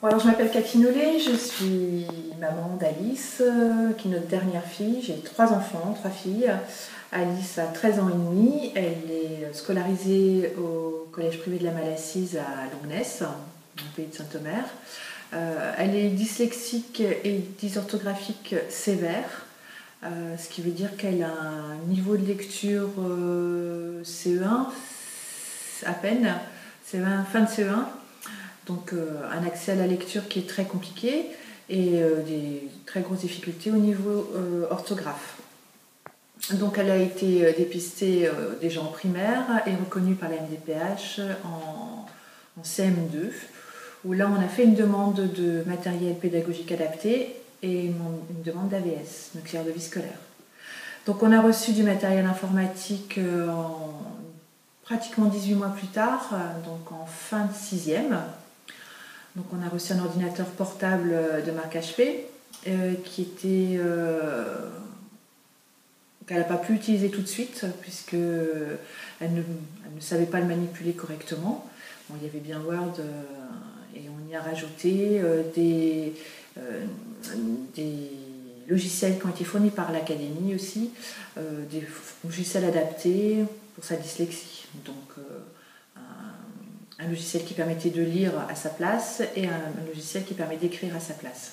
Alors, je m'appelle Cathy Nollet, je suis maman d'Alice, euh, qui est notre dernière fille. J'ai trois enfants, trois filles. Alice a 13 ans et demi. Elle est scolarisée au collège privé de la Malassise à Longness, dans le pays de Saint-Omer. Euh, elle est dyslexique et dysorthographique sévère, euh, ce qui veut dire qu'elle a un niveau de lecture CE1 à peine, CE1, fin de CE1 donc euh, un accès à la lecture qui est très compliqué et euh, des très grosses difficultés au niveau euh, orthographe. Donc elle a été dépistée déjà en primaire et reconnue par la MDPH en, CM2, où là on a fait une demande de matériel pédagogique adapté et une, demande d'AVS, donc de vie scolaire. Donc on a reçu du matériel informatique en, pratiquement 18 mois plus tard, donc en fin de sixième. Donc on a reçu un ordinateur portable euh, de marque HP euh, qui était euh, qu'elle n'a pas pu utiliser tout de suite puisque elle ne, savait pas le manipuler correctement. il y avait bien Word et on y a rajouté des, des logiciels qui ont été fournis par l'académie aussi, des logiciels adaptés pour sa dyslexie. Donc un logiciel qui permettait de lire à sa place et un, logiciel qui permet d'écrire à sa place.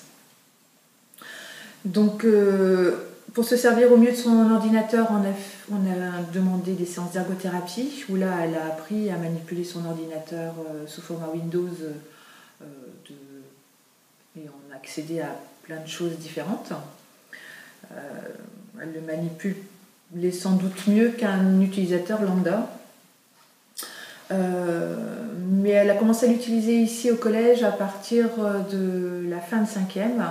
Donc, euh, pour se servir au mieux de son ordinateur, on a, demandé des séances d'ergothérapie, où là, elle a appris à manipuler son ordinateur euh, sous format Windows. Euh, et on a accédé à plein de choses différentes. elle le manipule sans doute mieux qu'un utilisateur lambda. Mais elle a commencé à l'utiliser ici au collège à partir euh, de la fin de cinquième,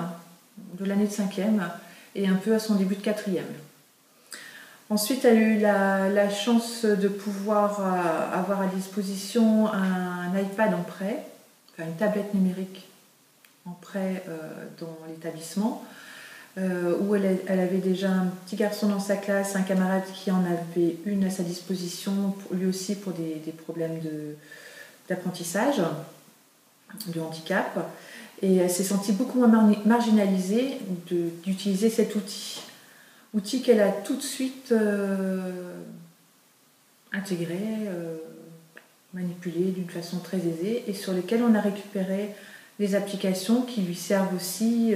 de l'année de cinquième, et un peu à son début de quatrième. Ensuite, elle a eu la, chance de pouvoir euh, avoir à disposition un, iPad en prêt, enfin une tablette numérique en prêt dans l'établissement. Euh, où elle, avait déjà un petit garçon dans sa classe, un camarade qui en avait une à sa disposition, lui aussi pour des, problèmes d'apprentissage, de, handicap. Et elle s'est sentie beaucoup moins marginalisée d'utiliser cet outil. Outil qu'elle a tout de suite euh, intégré, euh, manipulé d'une façon très aisée et sur lesquels on a récupéré des applications qui lui servent aussi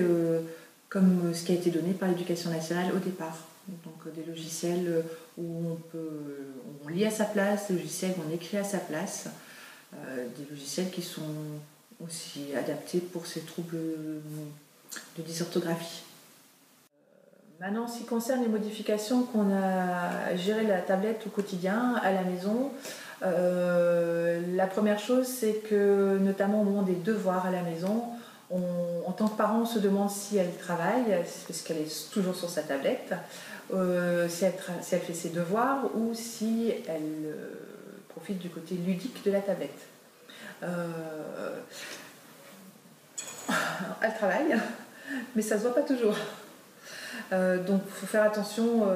comme euh, ce qui a été donné par l'éducation nationale au départ. Donc des logiciels où on, peut, on lit à sa place, des logiciels où on écrit à sa place, des logiciels qui sont aussi adaptés pour ces troubles de dysorthographie. Maintenant, en ce qui concerne les modifications qu'on a gérées la tablette au quotidien à la maison, la première chose, c'est que notamment au moment des devoirs à la maison, en tant que parent, on se demande si elle travaille, parce qu'elle est toujours sur sa tablette, euh, si, elle, fait ses devoirs ou si elle euh, profite du côté ludique de la tablette. Euh, elle travaille, mais ça ne se voit pas toujours. donc il faut faire attention.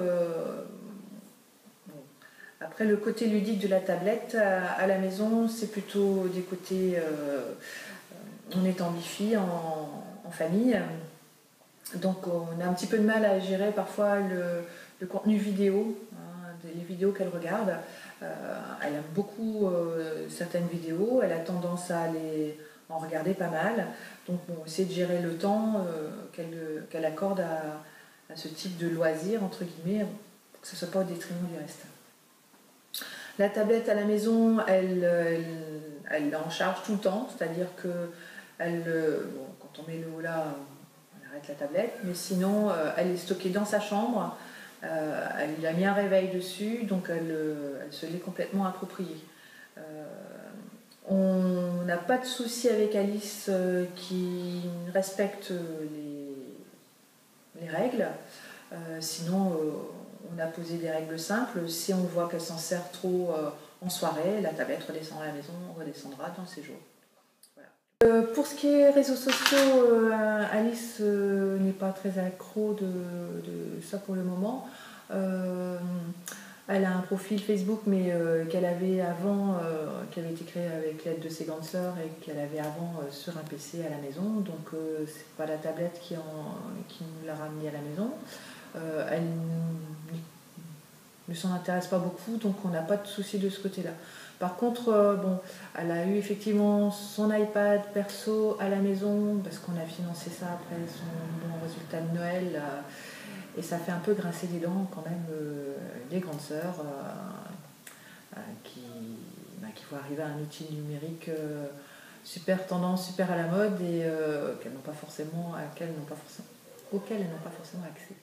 Après, le côté ludique de la tablette à, la maison, c'est plutôt des côtés on est en bifi, en, famille. Donc on a un petit peu de mal à gérer parfois le, contenu vidéo, hein, les vidéos qu'elle regarde. Euh, elle aime beaucoup euh, certaines vidéos, elle a tendance à les en regarder pas mal. Donc on essaie de gérer le temps euh, qu'elle accorde à, ce type de loisir, entre guillemets, pour que ce ne soit pas au détriment du reste. La tablette à la maison, elle, en charge tout le temps, c'est-à-dire que quand on met le haut là, on arrête la tablette, mais sinon, elle est stockée dans sa chambre. Euh, elle a mis un réveil dessus, donc elle, se l'est complètement appropriée. on n'a pas de souci avec Alice qui respecte les, règles. sinon, on a posé des règles simples. Si on voit qu'elle s'en sert trop en soirée, la tablette redescend à la maison, redescendra dans ses jours. Euh, pour ce qui est réseaux sociaux, euh, Alice euh, n'est pas très accro de, ça pour le moment. Elle a un profil Facebook, mais qu'elle avait avant, qui avait été créé avec l'aide de ses grandes sœurs et qu'elle avait avant sur un PC à la maison. Donc, c'est pas la tablette qui, qui nous l'a ramenée à la maison. elle ne s'en intéresse pas beaucoup, donc on n'a pas de souci de ce côté-là. Par contre, bon, elle a eu effectivement son iPad perso à la maison parce qu'on a financé ça après son bon résultat de Noël. Et ça fait un peu grincer les dents quand même euh, les grandes sœurs euh, euh, qui, bah, qui vont arriver à un outil numérique super tendance, super à la mode et qu'elles n'ont pas forcément, auquel elles n'ont pas forcément accès.